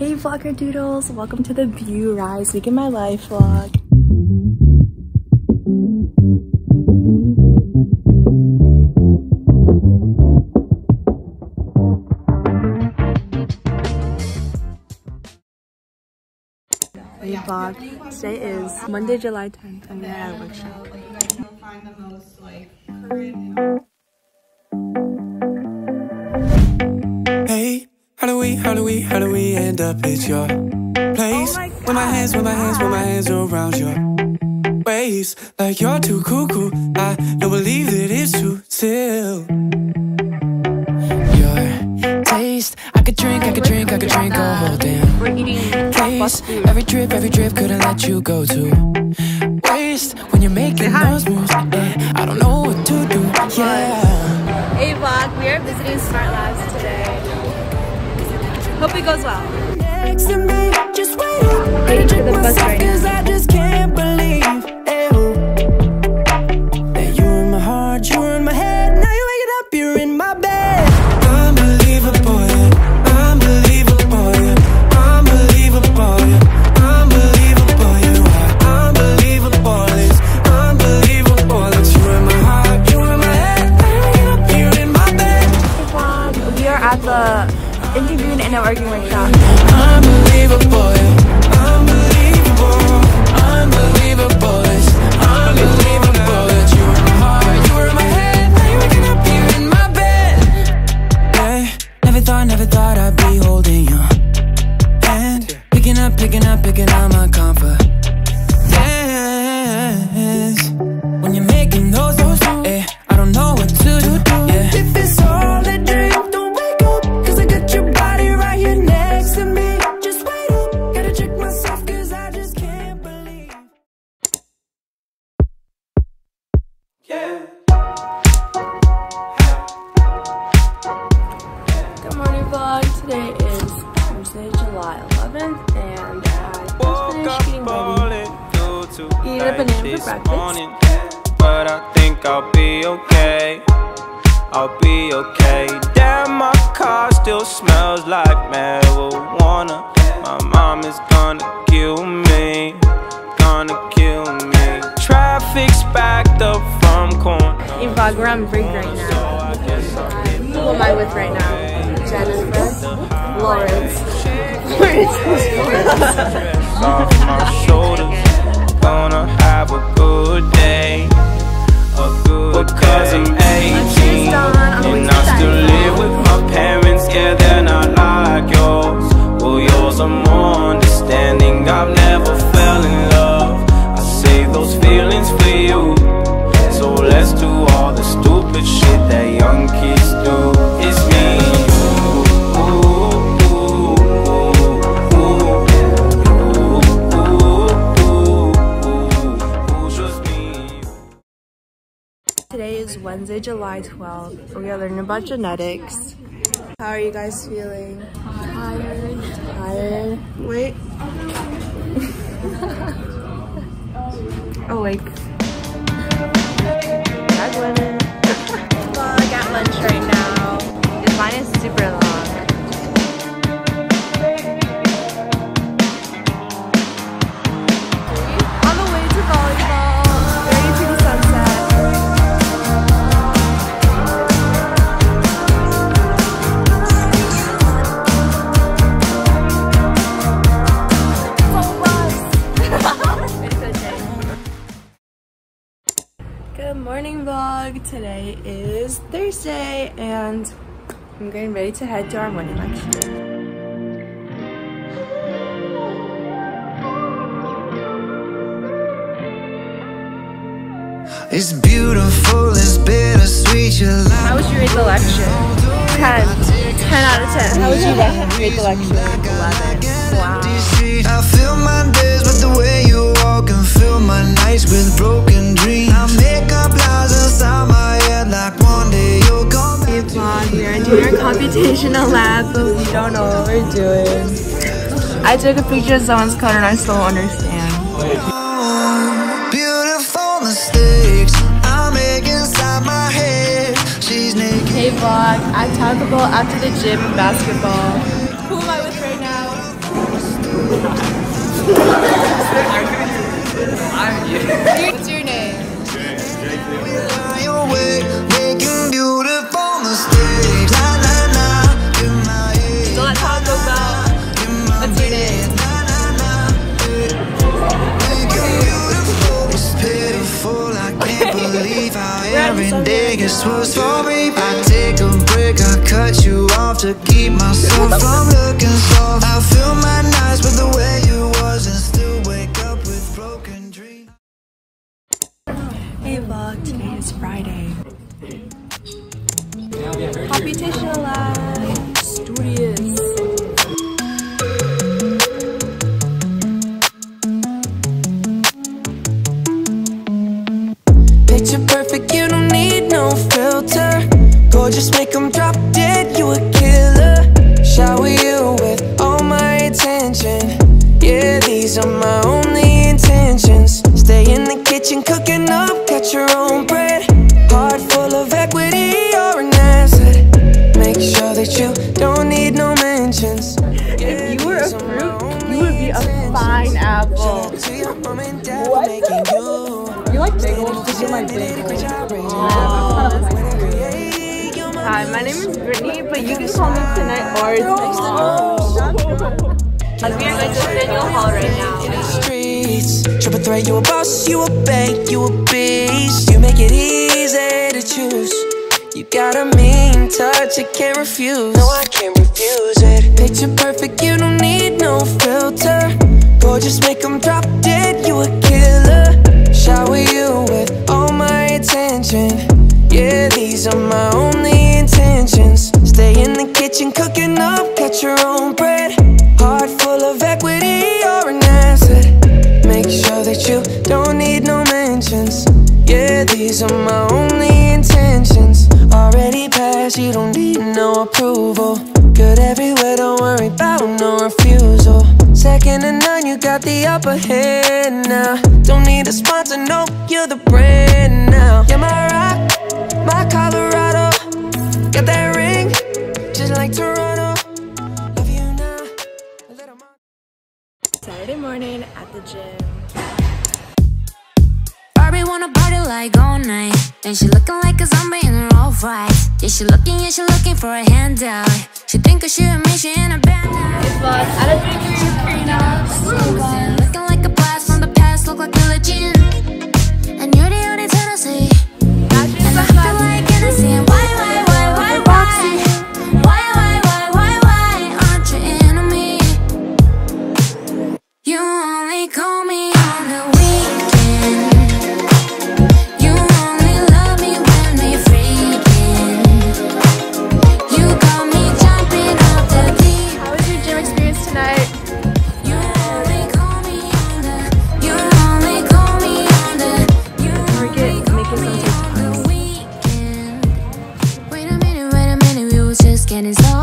Hey vlogger doodles, welcome to the BU Rise Week in My Life vlog. Hey vlog, today is Monday, July 10th. I'm at a workshop. How do we, how do we, how do we end up at your place? Oh my with my hands, with my hands, with my hands around your waist. Like you're too cuckoo. I don't believe that it's true still. Your taste, I could drink, I could drink, I could drink a whole damn We're eating case. fast food. Every drip, every drip couldn't let you go to waste when you're making those moves. eh, I don't know what to do. Yeah. Hey vlog, we are visiting Smart Labs today. Hope it goes well. next to me. Just wait. Waiting for the bus right now. Eat a banana for breakfast. But I think I'll be okay. I'll be okay. Damn, my car still smells like marijuana. My mom is gonna kill me. Gonna kill me. Traffic's backed up from corner. Hey vlog, we're on break right now. Who am I with right now? Jennifer, Lawrence. Lawrence. shoulders. Gonna have a good day. A good because I'm 18. I'm going and I still live with my parents. Wednesday, July 12th. We are learning about genetics. How are you guys feeling? Tired. Tired. Wait. Oh, Awake. Morning vlog. Today is Thursday and I'm getting ready to head to our morning lecture. It's beautiful, it's bittersweet. How would you rate the lecture? 10. 10 out of 10. How would you rate the lecture? 11. Wow. I fill my days with the way you walk and fill my computational lab, but we don't know what we're doing. I took a picture of someone's code and I still don't understand. Beautiful mistakes I make inside my head. She's naked. Hey vlog, at Taco Bell after the gym and basketball. Who am I with right now? What's your how every day gets worse for me. I take a break, I cut you off to keep myself from looking soft. I fill my nights with the way you was and still wake up with broken dreams. Hey vlog, today is Friday. Computational Lab Make 'em drop dead, you a killer. Shower you with all my attention. Yeah, these are my only intentions. Stay in the kitchen, cooking up, cut your own bread. Heart full of equity, you're an asset. Make sure that you don't need no mentions. If you were a fruit, you would be a fine apple. What? You like bagels? Because you're my bagel. Hi, my name is Brittany, but you can call me tonight or As we are going to Faneuil Hall right now. streets. Triple threat, you a boss, you a bank, you a beast. You make it easy to choose. You got a mean touch, I can't refuse. No, I can't refuse it. Picture perfect, you don't need no filter. Gorgeous, make 'em drop you got the upper hand now. Don't need a sponsor, no, you're the brand now. You're my rock, my Colorado. Got that ring, just like Toronto. Love you now. a little more. Saturday morning at the gym. Barbie wanna party like all night. Then she looking like a zombie in her all white. Yeah, she looking, yeah, she looking for a handout. She think of she and me, she in a band now. Vlog, I don't think you're Cruising, Looking we was just